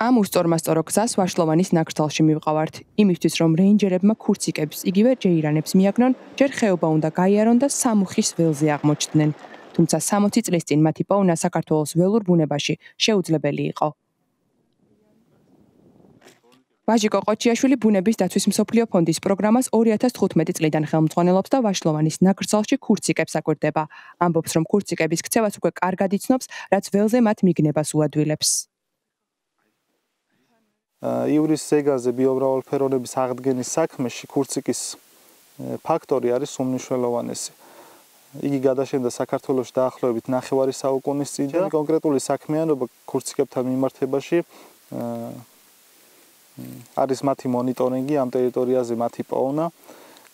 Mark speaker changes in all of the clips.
Speaker 1: ამ უსწორმასწორო გზას ვაშლოვანის ნაკრძალში მივყავართ. იმისთვის რომ რეინჯერებმა ქურციკებს იგივე ჯეირანებს მიაგნონ, ჯერ ხეობა უნდა გაიარონ და სამუხის ველზე აღმოჩნდნენ. თუმცა 60 წლის წინ მათი პოვნა საქართველოს ველურ ბუნებაში შეუძლებელი იყო. ვაჟიკო ყოჩიაშვილი ბუნების დაცვის მსოფლიო ფონდის პროგრამას 2015 წლიდან ხელმძღვანელობს და ვაშლოვანის ნაკრძალში ქურციკებს აკვირდება. ამბობს რომ ქურციკების ქცევას უკვე კარგად იცნობს, რაც ველზე მათ მიგნებას უადვილებს.
Speaker 2: ივრის ზეგაზე ბიომრავალფეროვნების აღდგენის საქმეში ქურციკის ფაქტორი არის უმნიშვნელოვანესი. იგი გადაშენდა საქართველოს დაახლოებით 9 საუკუნის წინ და კონკრეტული საქმიანობა ქურციკებთან მიმართებაში არის მათი მონიტორინგი ამ ტერიტორიაზე მათი პოვნა,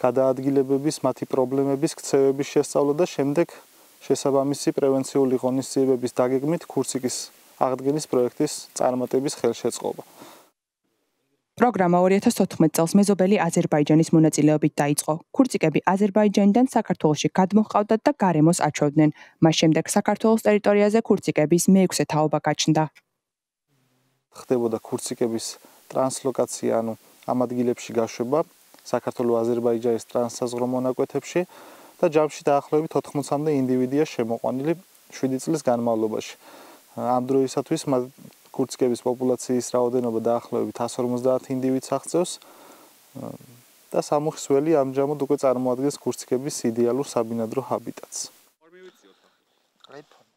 Speaker 2: გადაადგილებების, მათი პრობლემების, ქცევების შესწავლა და შემდეგ შესაბამისი პრევენციული ღონისძიებების დაგეგმით ქურციკის აღდგენის პროექტის წარმატების ხელშეწყობა.
Speaker 1: პროგრამა 2014 წელს მეზობელი აზერბაიჯანის მონაწილეობით დაიწყო. ქურციკები აზერბაიჯანიდან საქართველოში გადმოჰყავდათ და გარემოს აჩვევდნენ. მას შემდეგ საქართველოს ტერიტორიაზე ქურციკების მეექვსე თაობა გაჩნდა.
Speaker 2: ხდებოდა ქურციკების ტრანსლოკაცია, ანუ ამ ადგილებში გაშვება საქართველოს-აზერბაიჯანის ტრანსსაზღვრო მონაკვეთებში და ჯამში დაახლოებით 80-მდე ინდივიდია შემოყვანილი 7 წლის განმავლობაში. ამ დროისათვის კურცკების პოპულაციის რაოდენობა დაახლოებით 150 ინდივიდს აღწევს და სამუხსველი ამჟამად უკვე წარმოადგენს კურცკების იდეალურ საბინადრო ჰაბიტატს.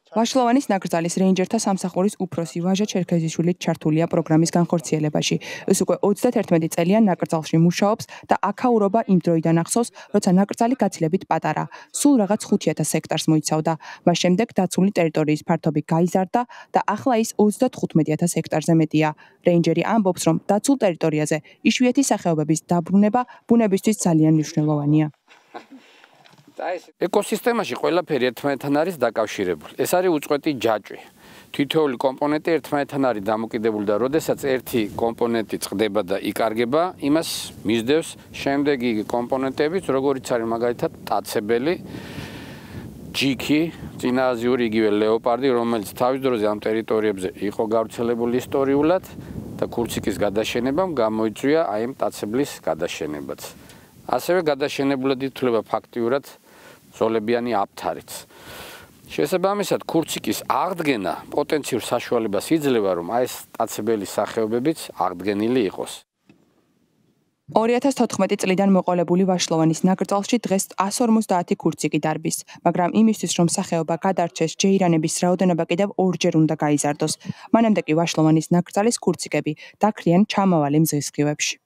Speaker 1: ვაშლოვანის ნაკრძალის რეინჯერთა სამსახურის უფროსი ვაჟა ჩერქეზიშვილი ჩართულია პროგრამის განხორციელებაში. ის უკვე 31 წელია ნაკრძალში მუშაობს და აქაურობა იმ დროიდან ახსოვს, როცა ნაკრძალი გაცილებით პატარა, სულ რაღაც 5000 ჰექტარს მოიცავდა. მას შემდეგ დაცული ტერიტორიის ფართობი გაიზარდა და ახლა ის 35000 ჰექტარზე მეტია. რეინჯერი ამბობს, რომ დაცულ ტერიტორიაზე იშვიათი სახეობების დაბრუნება ბუნებისთვის ძალიან მნიშვნელოვანია.
Speaker 3: ეკოსისტემაში ყველაფერი ერთმანეთთან არის დაკავშირებული. ეს არის უწყვეტი ჯაჭვი. თითოეული კომპონენტი ერთმანეთთან არის დამოკიდებული და როდესაც ერთი კომპონენტი წყდება და იკარგება, იმას მისდევს შემდეგი კომპონენტებიც, როგორიც არის მაგალითად ტაცებელი, ჯიქი, წინააზიური იგივე ლეოპარდი, რომელიც თავის დროზე ამ ტერიტორიებზე იყო გავრცელებული ისტორიულად და ქურციკის გადაშენებამ გამოიწვია აი ამ ტაცებლის გადაშენებაც. ასევე გადაშენებულად ითვლება ფაქტიურად ზოლებიანი აფთარიც. შესაბამისად, ქურციკის აღდგენა პოტენციურ საშუალებას იძლევა, რომ აი ეს სტაცებელი სახეობებიც აღდგენილი იყოს.
Speaker 1: 2014 წლიდან მოყოლებული ვაშლოვანის ნაკრძალში დღეს 150 ქურციკი დარბის, მაგრამ იმისთვის, რომ სახეობა გადარჩეს, ჯეირანების რაოდენობა კიდევ ორჯერ უნდა გაიზარდოს. მანამდე კი ვაშლოვანის ნაკრძალის ქურციკები დაქრიან ჩამავალი მზის სხივებში.